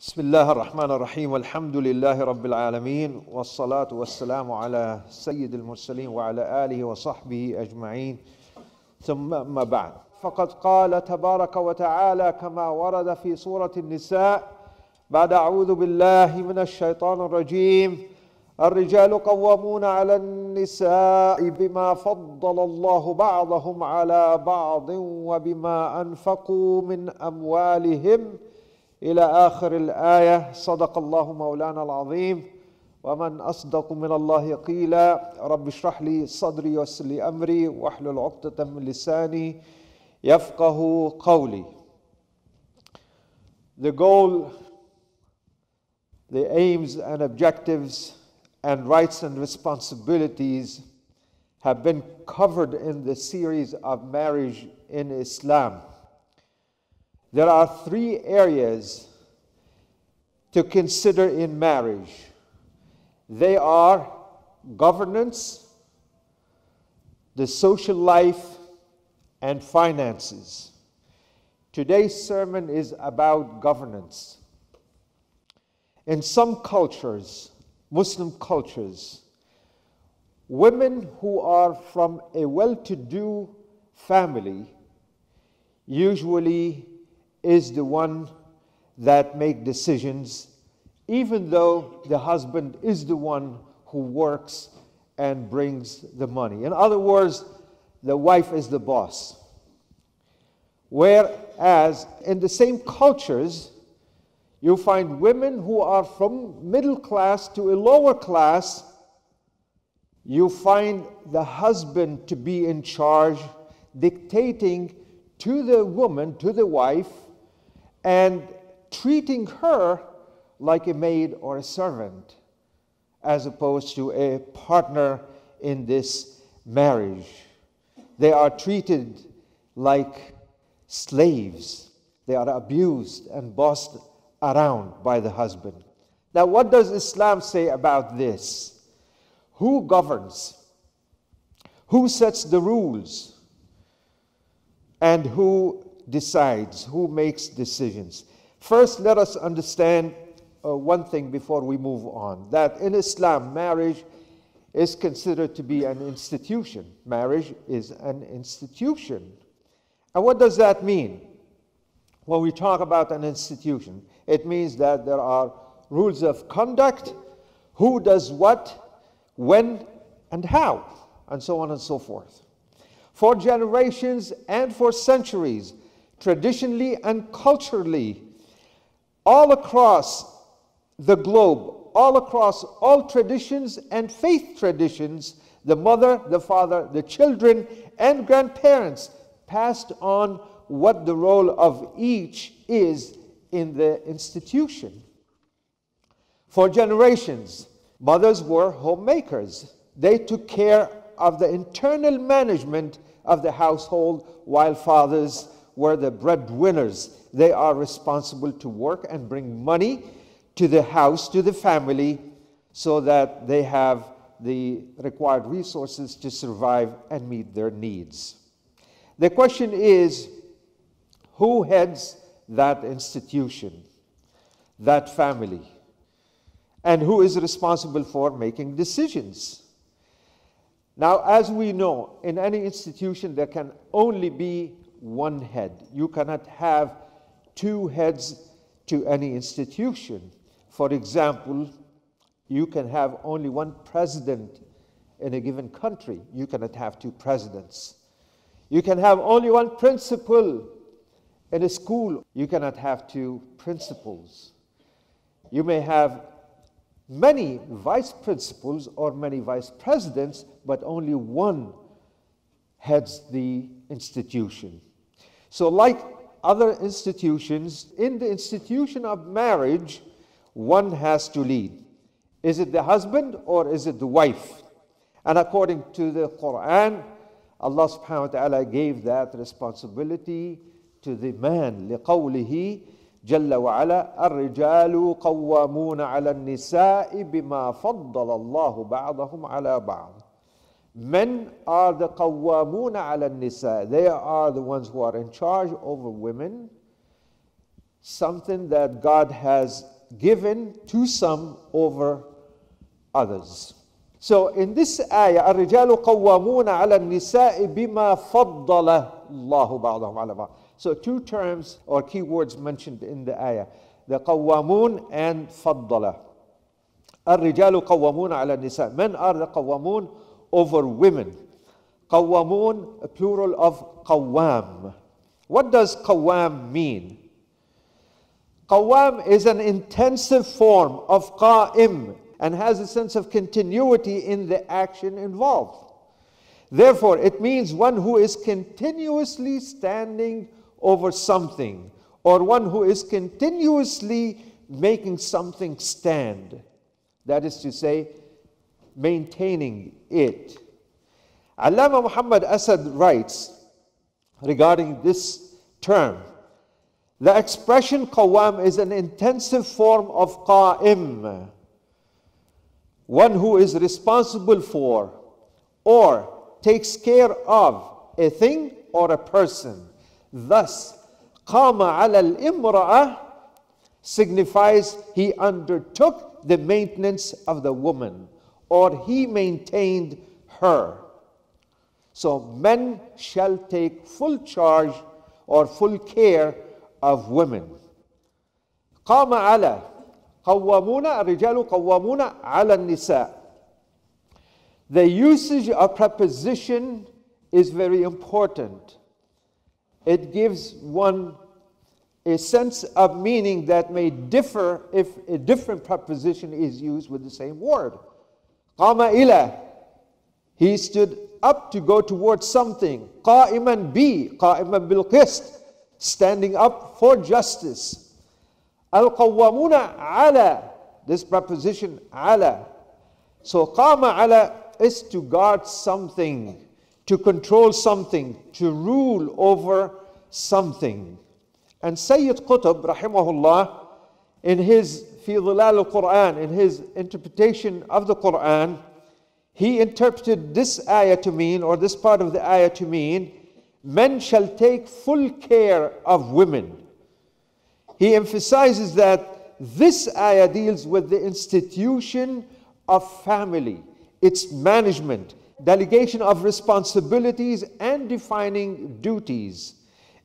بسم الله الرحمن الرحيم والحمد لله رب العالمين والصلاة والسلام على سيد المرسلين وعلى آله وصحبه أجمعين ثم أما بعد فقد قال تبارك وتعالى كما ورد في سورة النساء بعد أعوذ بالله من الشيطان الرجيم الرجال قوامون على النساء بما فضل الله بعضهم على بعض وبما أنفقوا من أموالهم إلى آخر الآية صدق الله مولانا العظيم ومن أصدق من الله قيلا رب اشرح لي صدري ويسر لي أمري واحلل عقدة من لساني يفقه قولي The goal, the aims and objectives and rights and responsibilities have been covered in the series of marriage in Islam. There are three areas to consider in marriage. They are governance, the social life, and finances. Today's sermon is about governance. In some cultures, Muslim cultures, women who are from a well to do family usually is the one that make decisions even though the husband is the one who works and brings the money. In other words the wife is the boss. Whereas in the same cultures you find women who are from middle class to a lower class you find the husband to be in charge dictating to the woman to the wife and treating her like a maid or a servant as opposed to a partner in this marriage. They are treated like slaves. They are abused and bossed around by the husband. Now, what does Islam say about this? Who governs? Who sets the rules? And who decides, who makes decisions. First, let us understand uh, one thing before we move on that in Islam, marriage is considered to be an institution. Marriage is an institution. And what does that mean? When we talk about an institution, it means that there are rules of conduct, who does what, when, and how, and so on and so forth. For generations and for centuries, traditionally and culturally, all across the globe, all across all traditions and faith traditions, the mother, the father, the children, and grandparents passed on what the role of each is in the institution. For generations, mothers were homemakers. They took care of the internal management of the household, while fathers were the breadwinners. They are responsible to work and bring money to the house, to the family, so that they have the required resources to survive and meet their needs. The question is who heads that institution, that family, and who is responsible for making decisions? Now, as we know, in any institution, there can only be one head. You cannot have two heads to any institution. For example, you can have only one president in a given country. You cannot have two presidents. You can have only one principal in a school. You cannot have two principals. You may have many vice principals or many vice presidents, but only one heads the institution. So, like other institutions, in the institution of marriage, one has to lead. Is it the husband or is it the wife? And according to the Quran, Allah subhanahu wa ta'ala gave that responsibility to the man. لقوله جل وعلا الرجال قوامون على النساء بما فضل الله بعضهم على بعض Men are the qawwamuna ala nisa. They are the ones who are in charge over women something that God has given to some over others. So in this ayah, الرجال قوامون على النساء بما فضل الله بعضهم على بعض. So two terms or keywords mentioned in the ayah. The قوامون and فضل. الرجال قوامون على النساء. Men are the قوامون over women. Qawamun, a plural of qawam. What does qawam mean? Qawam is an intensive form of qa'im and has a sense of continuity in the action involved. Therefore, it means one who is continuously standing over something or one who is continuously making something stand. That is to say, maintaining it. Allama Muhammad Asad writes regarding this term the expression qawam is an intensive form of qa'im, one who is responsible for or takes care of a thing or a person. Thus, qama al-imra'ah signifies he undertook the maintenance of the woman or he maintained her. So men shall take full charge or full care of women قام على قوامون الرجال قوامون على النساء The usage of preposition is very important. It gives one a sense of meaning that may differ if a different preposition is used with the same word. Qama ila. He stood up to go towards something. Qa'iman bi, qa'iman bil qist. Standing up for justice. Al-qawwamuna. This preposition ala. So qama ala is to guard something, to control something, to rule over something. And Sayyid Qutb, rahimahullah, in his in his interpretation of the Quran, he interpreted this ayah to mean, or this part of the ayah to mean, men shall take full care of women. He emphasizes that this ayah deals with the institution of family, its management, delegation of responsibilities, and defining duties.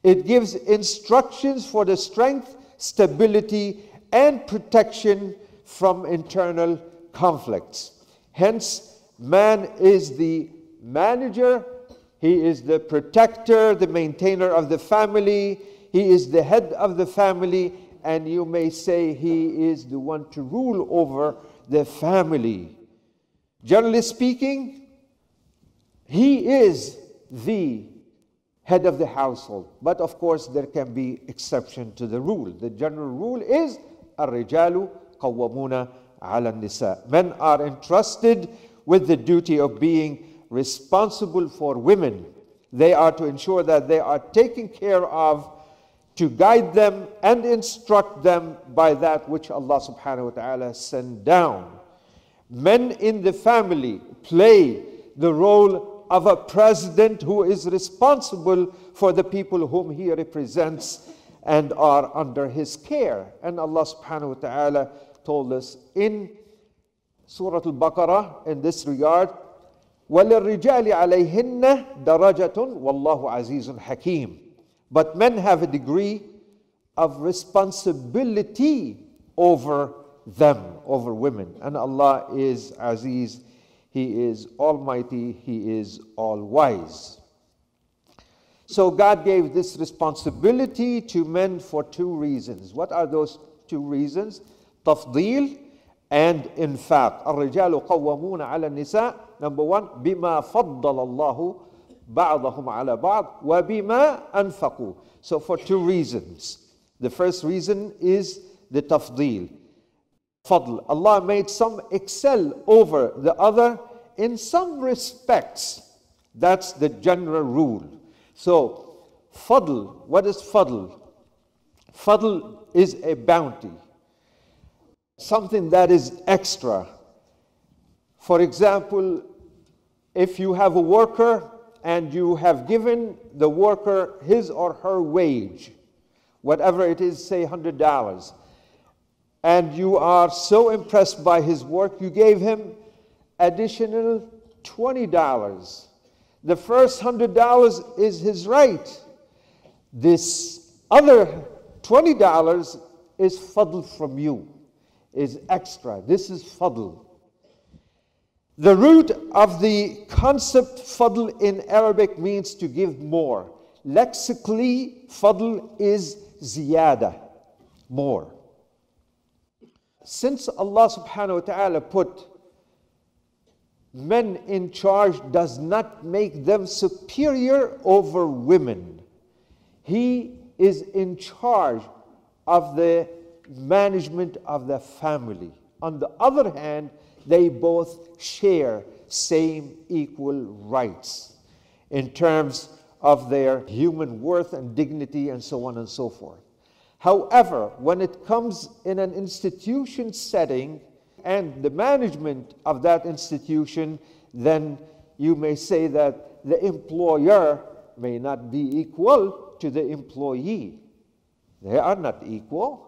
It gives instructions for the strength, stability, and protection from internal conflicts. Hence, man is the manager he is the protector, the maintainer of the family. He is the head of the family. And you may say he is the one to rule over the family. Generally speaking, he is the head of the household. But of course, there can be exception to the rule. The general rule is الرجال قوامون على النساء. Men are entrusted with the duty of being responsible for women. They are to ensure that they are taken care of, to guide them and instruct them by that which Allah subhanahu wa ta'ala sent down. Men in the family play the role of a president who is responsible for the people whom he represents and are under his care. And Allah subhanahu wa ta'ala told us in Surah Al Baqarah in this regard وَلِلرِّجَالِ عَلَيْهِنَّ دَرَجَةٌ وَاللَّهُ عَزِيزٌ حَكِيمٌ But men have a degree of responsibility over them, over women. And Allah is Aziz, He is Almighty, He is All Wise. So God gave this responsibility to men for two reasons. What are those two reasons? Tafdeel and infaq. الرجال قوامون على النساء Number one, بما فضل الله بعضهم على بعض وبما أنفقوا. So for two reasons. The first reason is the tafdeel. Fadl. Allah made some excel over the other in some respects. That's the general rule. So, fadl, what is fadl? Fadl is a bounty, something that is extra. For example, if you have a worker and you have given the worker his or her wage, whatever it is, say $100. And you are so impressed by his work, you gave him additional $20. The first $100 is his right. This other $20 is fadl from you, is extra. This is fadl. The root of the concept fadl in Arabic means to give more. Lexically, fadl is ziyada, more. Since Allah subhanahu wa ta'ala put men in charge does not make them superior over women. He is in charge of the management of the family. On the other hand, they both share same equal rights in terms of their human worth and dignity and so on and so forth. However, when it comes in an institution setting and the management of that institution, then you may say that the employer may not be equal to the employee. They are not equal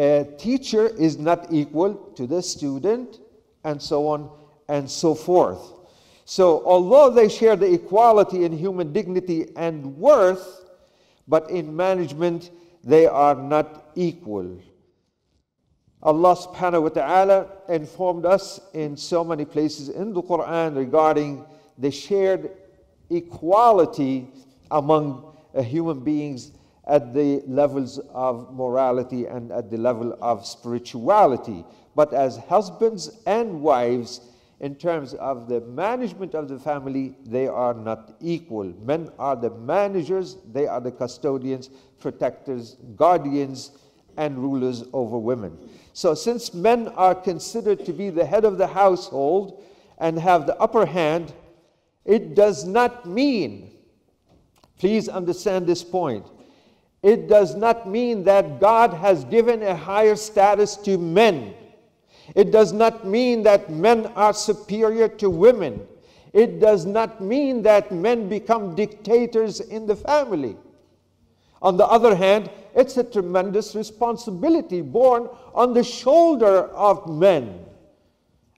a teacher is not equal to the student, and so on and so forth. So, although they share the equality in human dignity and worth, but in management they are not equal. Allah subhanahu wa ta'ala informed us in so many places in the Quran regarding the shared equality among uh, human beings at the levels of morality and at the level of spirituality. But as husbands and wives, in terms of the management of the family, they are not equal. Men are the managers, they are the custodians, protectors, guardians, and rulers over women. So, since men are considered to be the head of the household and have the upper hand, it does not mean, please understand this point, it does not mean that God has given a higher status to men. It does not mean that men are superior to women. It does not mean that men become dictators in the family. On the other hand, it's a tremendous responsibility borne on the shoulder of men.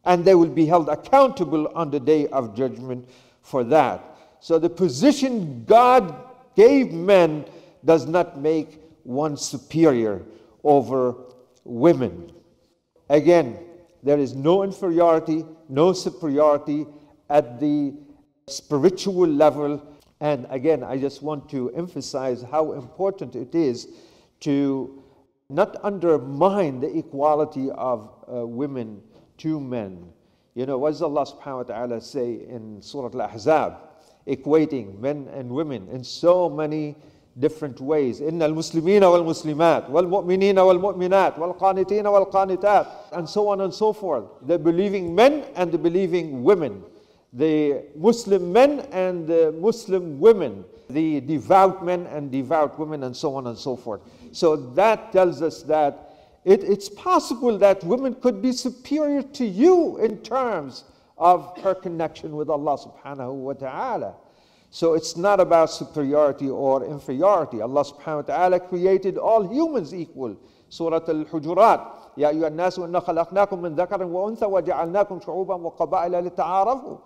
And they will be held accountable on the day of judgment for that. So, the position God gave men does not make one superior over women. Again, there is no inferiority, no superiority at the spiritual level. And again, I just want to emphasize how important it is to not undermine the equality of uh, women to men. You know, what does Allah subhanahu wa ta'ala say in Surah Al Ahzab, equating men and women in so many different ways إن المسلمين والمسلمات والمؤمنين والمؤمنات والقانتين والقانتات and so on and so forth the believing men and the believing women the Muslim men and the Muslim women the devout men and devout women and so on and so forth so that tells us that it, it's possible that women could be superior to you in terms of her connection with Allah subhanahu wa ta'ala so it's not about superiority or inferiority. Allah subhanahu wa ta'ala created all humans equal. Surah Al-Hujurat. يا أيها الناس إنا خلقناكم من ذكر وأنثى وجعلناكم شعوبا وقبائل لتعارفوا.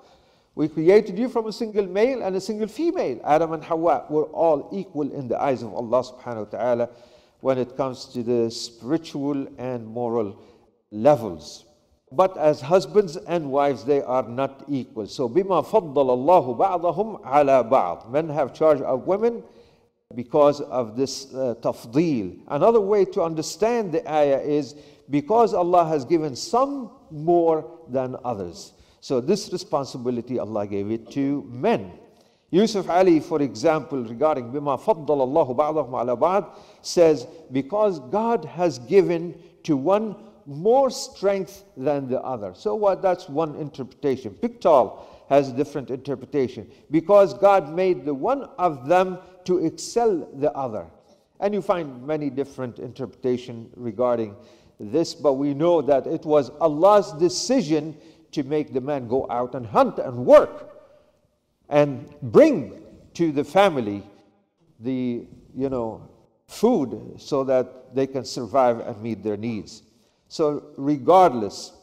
we created you from a single male and a single female. Adam and Hawa were all equal in the eyes of Allah subhanahu wa ta'ala when it comes to the spiritual and moral levels. But as husbands and wives, they are not equal. So, bima faddal Allahu ba'dahum ala ba'd. Men have charge of women because of this uh, tafdeel. Another way to understand the ayah is because Allah has given some more than others. So, this responsibility Allah gave it to men. Yusuf Ali, for example, regarding bima faddal Allahu ba'dahum ala ba'd, says, because God has given to one more strength than the other. So what, that's one interpretation. Pickthall has a different interpretation because God made the one of them to excel the other. And you find many different interpretation regarding this, but we know that it was Allah's decision to make the man go out and hunt and work and bring to the family the, you know, food so that they can survive and meet their needs. So, regardless,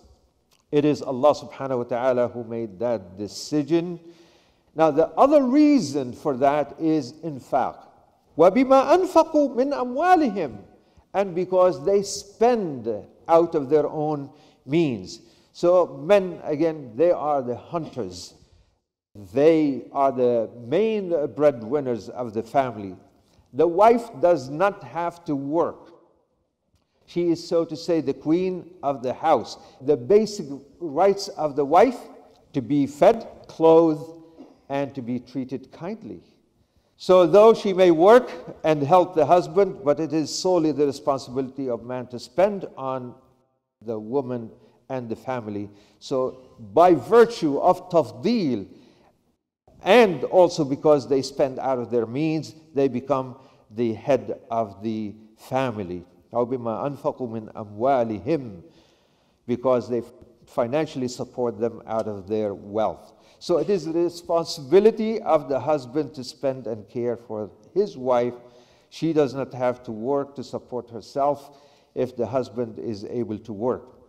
it is Allah subhanahu wa ta'ala who made that decision. Now, the other reason for that is infaq. وَبِمَا أَنفَقُوا مِنْ أَمْوَالِهِمْ And because they spend out of their own means. So, men, again, they are the hunters. They are the main breadwinners of the family. The wife does not have to work. She is, so to say, the queen of the house. The basic rights of the wife to be fed, clothed, and to be treated kindly. So, though she may work and help the husband, but it is solely the responsibility of man to spend on the woman and the family. So, by virtue of tafdeel, and also because they spend out of their means, they become the head of the family. Because they financially support them out of their wealth. So it is the responsibility of the husband to spend and care for his wife. She does not have to work to support herself if the husband is able to work.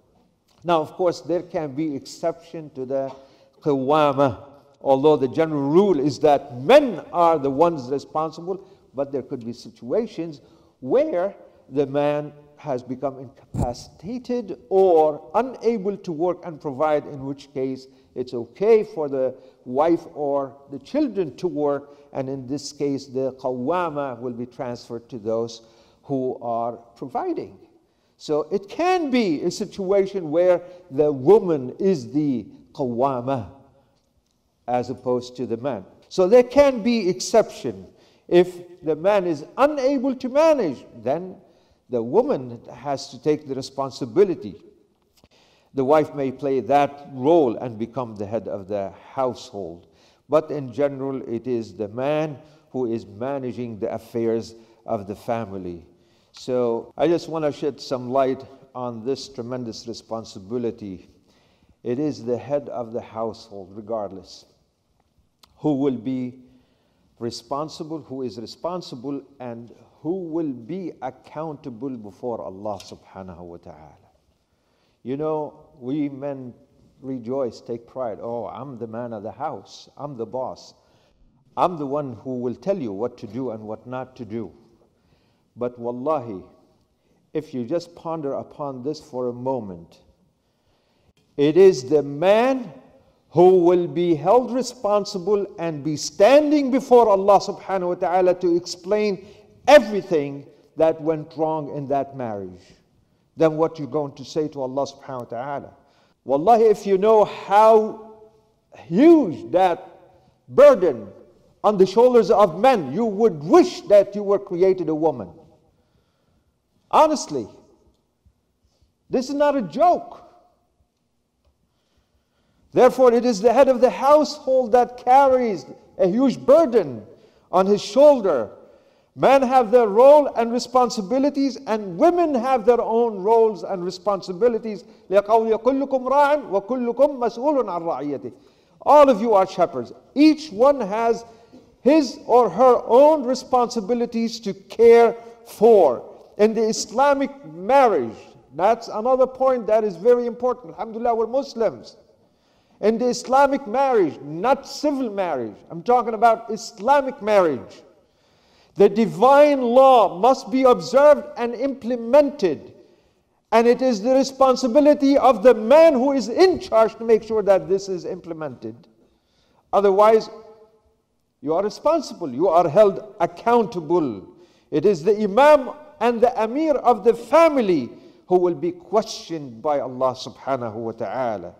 Now, of course, there can be exception to the qawama, although the general rule is that men are the ones responsible, but there could be situations where the man has become incapacitated or unable to work and provide, in which case it's okay for the wife or the children to work, and in this case, the qawama will be transferred to those who are providing. So it can be a situation where the woman is the qawama as opposed to the man. So there can be exception. If the man is unable to manage, then the woman has to take the responsibility. The wife may play that role and become the head of the household. But in general, it is the man who is managing the affairs of the family. So I just want to shed some light on this tremendous responsibility. It is the head of the household, regardless, who will be responsible, who is responsible, and who will be accountable before Allah subhanahu wa ta'ala. You know, we men rejoice, take pride. Oh, I'm the man of the house, I'm the boss. I'm the one who will tell you what to do and what not to do. But wallahi, if you just ponder upon this for a moment, it is the man who will be held responsible and be standing before Allah subhanahu wa ta'ala to explain everything that went wrong in that marriage. Then what you're going to say to Allah subhanahu wa ta'ala. Wallahi, if you know how huge that burden on the shoulders of men, you would wish that you were created a woman. Honestly, this is not a joke. Therefore, it is the head of the household that carries a huge burden on his shoulder. Men have their role and responsibilities, and women have their own roles and responsibilities. All of you are shepherds. Each one has his or her own responsibilities to care for in the Islamic marriage, that's another point that is very important. Alhamdulillah, we're Muslims. In the Islamic marriage, not civil marriage, I'm talking about Islamic marriage. The divine law must be observed and implemented. And it is the responsibility of the man who is in charge to make sure that this is implemented. Otherwise, you are responsible, you are held accountable. It is the Imam and the Amir of the family who will be questioned by Allah subhanahu wa ta'ala.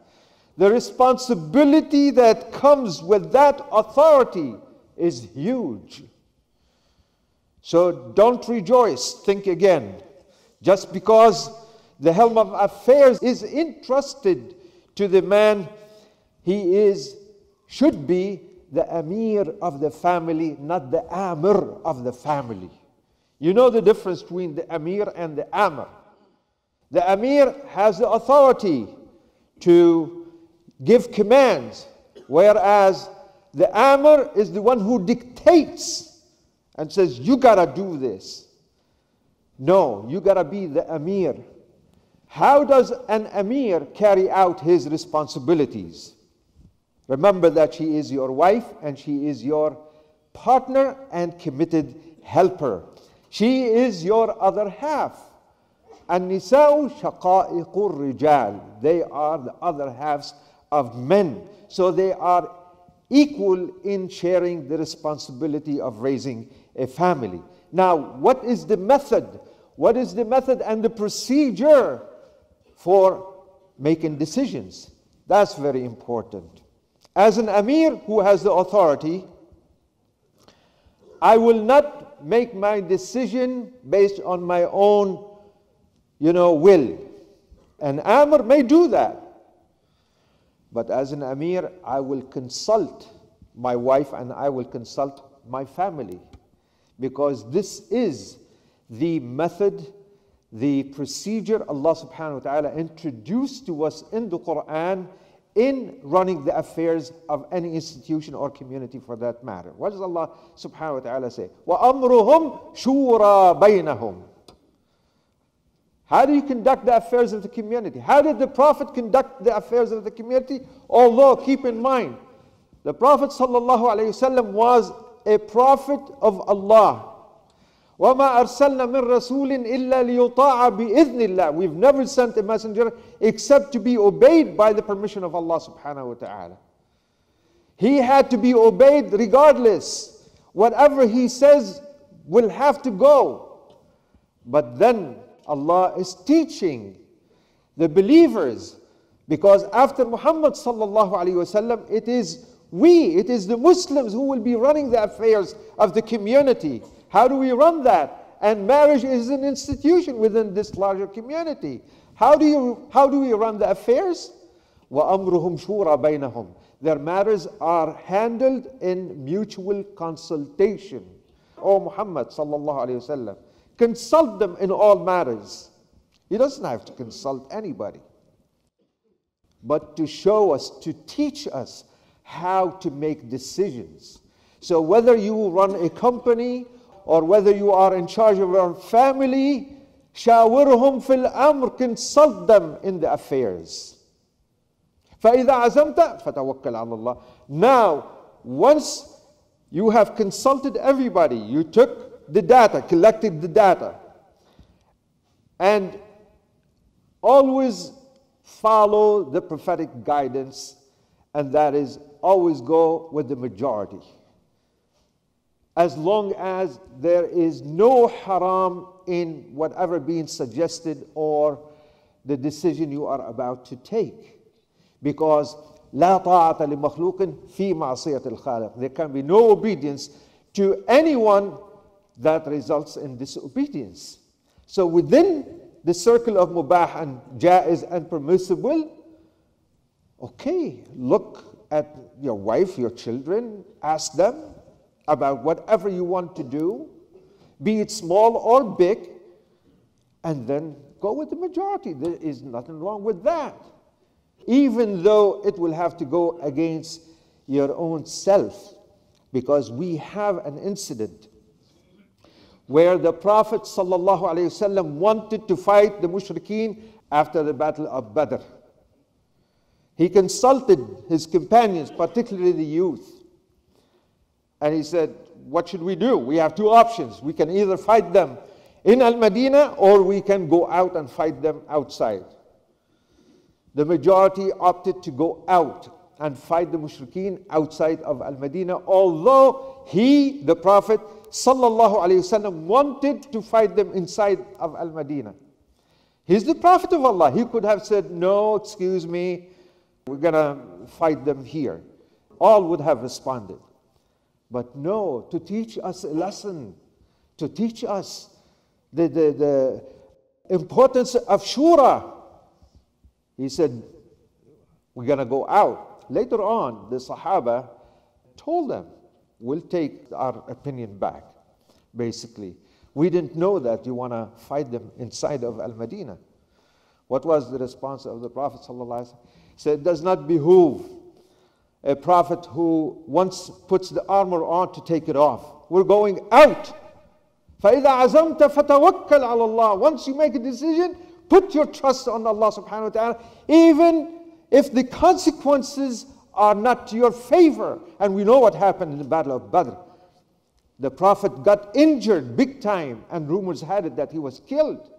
The responsibility that comes with that authority is huge. So don't rejoice, think again. Just because the helm of affairs is entrusted to the man, he is, should be the Amir of the family, not the Amir of the family. You know the difference between the Amir and the Amir. The Amir has the authority to give commands, whereas the Amir is the one who dictates and says, You gotta do this. No, you gotta be the Amir. How does an Amir carry out his responsibilities? Remember that she is your wife and she is your partner and committed helper. She is your other half. النساء شقائق الرجال. They are the other halves of men. So they are equal in sharing the responsibility of raising a family. Now, what is the method? What is the method and the procedure for making decisions? That's very important. As an Amir who has the authority, I will not make my decision based on my own, you know, will. An Amir may do that. But as an Amir, I will consult my wife and I will consult my family because this is the method, the procedure Allah subhanahu wa ta'ala introduced to us in the Quran in running the affairs of any institution or community for that matter. What does Allah subhanahu wa ta'ala say? وَأَمْرُهُمْ شُورَى بَيْنَهُمْ how do you conduct the affairs of the community? How did the Prophet conduct the affairs of the community? Although, keep in mind, the Prophet ﷺ was a prophet of Allah. وَمَا أَرْسَلْنَا مِن رَسُولٍ إِلَّا لِيُطَاعَ بِإِذْنِ اللَّهِ We've never sent a messenger except to be obeyed by the permission of Allah subhanahu wa ta'ala. He had to be obeyed regardless. Whatever he says will have to go. But then Allah is teaching the believers because after Muhammad sallallahu alaihi wasallam it is we it is the Muslims who will be running the affairs of the community how do we run that and marriage is an institution within this larger community how do you how do we run the affairs وَأَمْرُهُمْ شُورَى بَيْنَهُمْ Their matters are handled in mutual consultation. O Muhammad sallallahu alayhi wasallam, Consult them in all matters. He doesn't have to consult anybody. But to show us, to teach us how to make decisions. So whether you run a company or whether you are in charge of your family, شاورهم في الأمر consult them in the affairs. فإذا عزمت فتوكل على الله. Now, once you have consulted everybody, you took the data, collected the data. And always follow the prophetic guidance, and that is always go with the majority. As long as there is no haram in whatever being suggested or the decision you are about to take. Because لا طاعة لمخلوق في معصية الخالق. There can be no obedience to anyone that results in disobedience. So within the circle of mubah and jaiz and permissible, okay, look at your wife, your children, ask them about whatever you want to do, be it small or big, and then go with the majority. There is nothing wrong with that. Even though it will have to go against your own self, because we have an incident where the Prophet ﷺ wanted to fight the mushrikeen after the battle of Badr. He consulted his companions, particularly the youth, and he said, What should we do? We have two options. We can either fight them in Al Madinah or we can go out and fight them outside. The majority opted to go out and fight the mushrikeen outside of Al Madinah, although he, the Prophet, wasallam wanted to fight them inside of Al Madinah. He's the Prophet of Allah. He could have said, No, excuse me, we're going to fight them here. All would have responded. But no, to teach us a lesson, to teach us the, the, the importance of shura. He said, We're going to go out. Later on, the Sahaba told them, we'll take our opinion back, basically. We didn't know that you want to fight them inside of Al Madinah. What was the response of the Prophet? He said, It does not behoove a prophet who once puts the armor on to take it off. We're going out. فإذا عزمت فتوكل على الله. Once you make a decision, put your trust on Allah subhanahu wa ta'ala, even if the consequences are not to your favor. And we know what happened in the Battle of Badr. The Prophet got injured big time, and rumors had it that he was killed.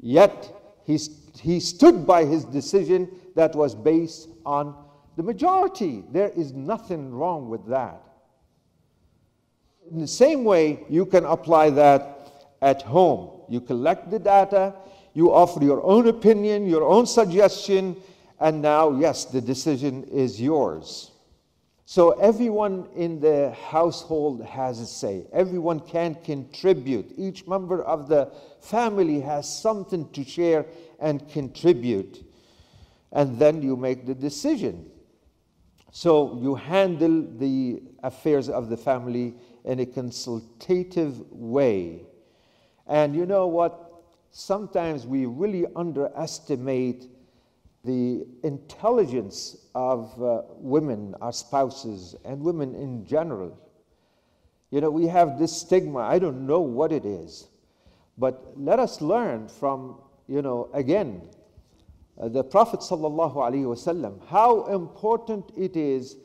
Yet he, he stood by his decision that was based on the majority. There is nothing wrong with that. In the same way, you can apply that at home. You collect the data, you offer your own opinion, your own suggestion, and now, yes, the decision is yours. So everyone in the household has a say. Everyone can contribute. Each member of the family has something to share and contribute. And then you make the decision. So you handle the affairs of the family in a consultative way. And you know what? Sometimes we really underestimate the intelligence of uh, women, our spouses, and women in general. You know, we have this stigma. I don't know what it is. But let us learn from, you know, again, the Prophet wasallam, how important it is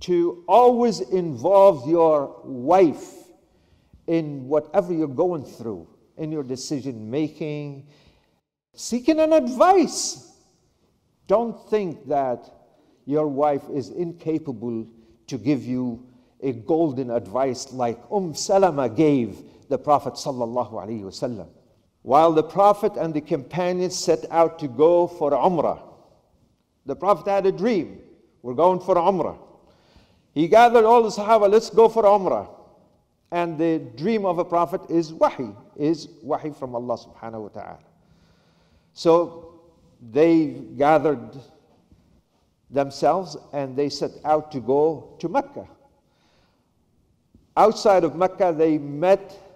to always involve your wife in whatever you're going through, in your decision making, seeking an advice don't think that your wife is incapable to give you a golden advice like Umm Salama gave the Prophet sallallahu alaihi wasallam. While the Prophet and the companions set out to go for Umrah, the Prophet had a dream. We're going for Umrah. He gathered all the Sahaba, let's go for Umrah. And the dream of a Prophet is wahi, is wahi from Allah subhanahu wa ta'ala. So they gathered themselves and they set out to go to Mecca. Outside of Mecca, they met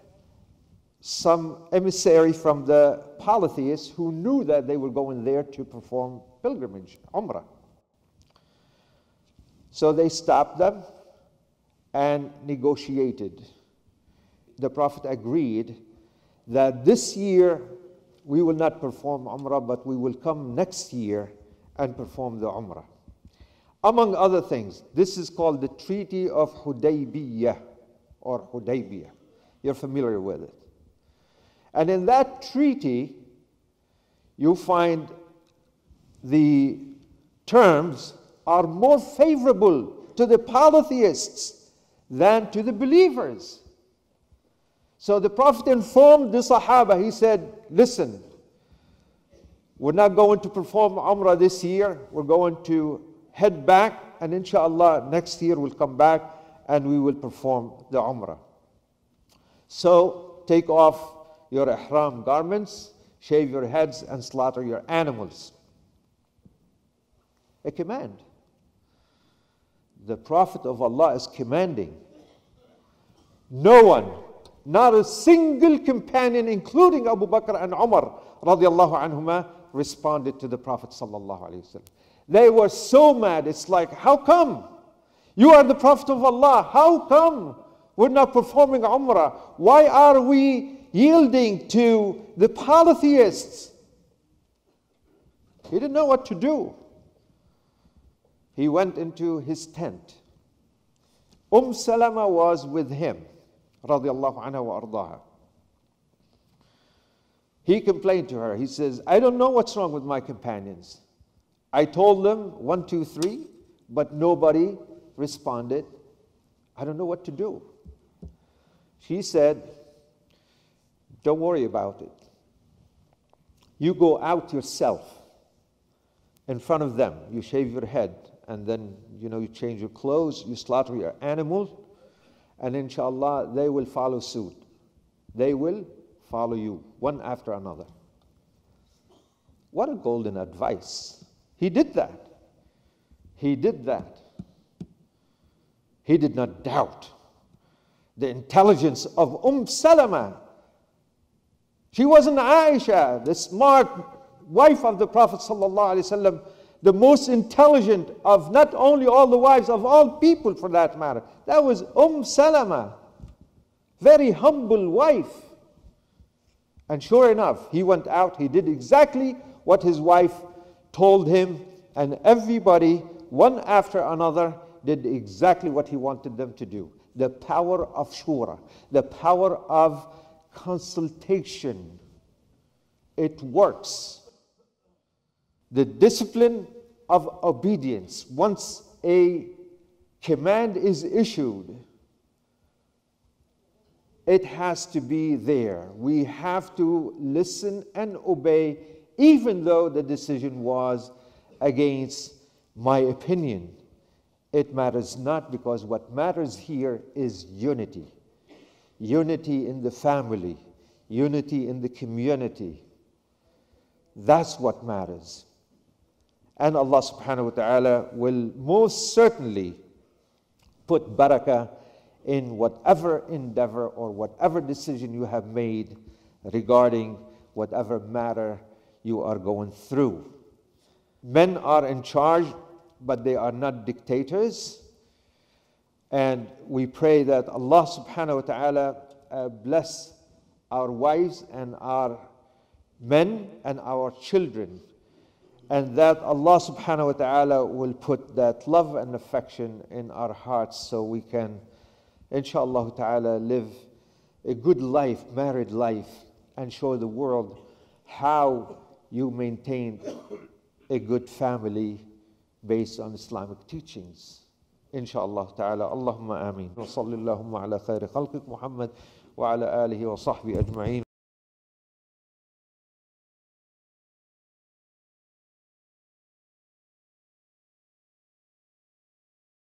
some emissary from the polytheists who knew that they were going there to perform pilgrimage, Umrah. So they stopped them and negotiated. The Prophet agreed that this year we will not perform Umrah, but we will come next year and perform the Umrah. Among other things, this is called the Treaty of Hudaybiyah or Hudaybiyah. You're familiar with it. And in that treaty, you find the terms are more favorable to the polytheists than to the believers. So the Prophet informed the Sahaba, he said, Listen, we're not going to perform Umrah this year. We're going to head back, and inshallah, next year we'll come back and we will perform the Umrah. So take off your ihram garments, shave your heads, and slaughter your animals. A command. The Prophet of Allah is commanding. No one not a single companion, including Abu Bakr and Umar radiallahu anhuma, responded to the Prophet. They were so mad. It's like, how come? You are the Prophet of Allah. How come we're not performing Umrah? Why are we yielding to the polytheists? He didn't know what to do. He went into his tent. Umm Salama was with him radiallahu anha wa ardaha. He complained to her. He says, I don't know what's wrong with my companions. I told them one, two, three, but nobody responded. I don't know what to do. She said, Don't worry about it. You go out yourself in front of them. You shave your head, and then you know you change your clothes, you slaughter your animal, and inshallah, they will follow suit. They will follow you, one after another. What a golden advice. He did that. He did that. He did not doubt the intelligence of Umm Salama. She wasn't Aisha, the smart wife of the Prophet wasallam the most intelligent of not only all the wives, of all people for that matter. That was Umm Salama. very humble wife. And sure enough, he went out, he did exactly what his wife told him, and everybody, one after another, did exactly what he wanted them to do. The power of shura, the power of consultation. It works. The discipline of obedience, once a command is issued, it has to be there. We have to listen and obey, even though the decision was against my opinion. It matters not because what matters here is unity unity in the family, unity in the community. That's what matters. And Allah subhanahu wa ta'ala will most certainly put barakah in whatever endeavor or whatever decision you have made regarding whatever matter you are going through. Men are in charge, but they are not dictators. And we pray that Allah subhanahu wa ta'ala uh, bless our wives and our men and our children. And that Allah subhanahu wa ta'ala will put that love and affection in our hearts so we can, inshallah ta'ala, live a good life, married life, and show the world how you maintain a good family based on Islamic teachings. Inshallah ta'ala. Allahumma ameen. Wa sallallahu ala khayri khalqik Muhammad wa ala alihi wa sahbihi ajma'in.